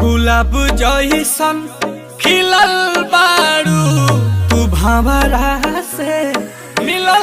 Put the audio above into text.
गुलाब जैसन खिलल बारू तू भंवरा से मिलल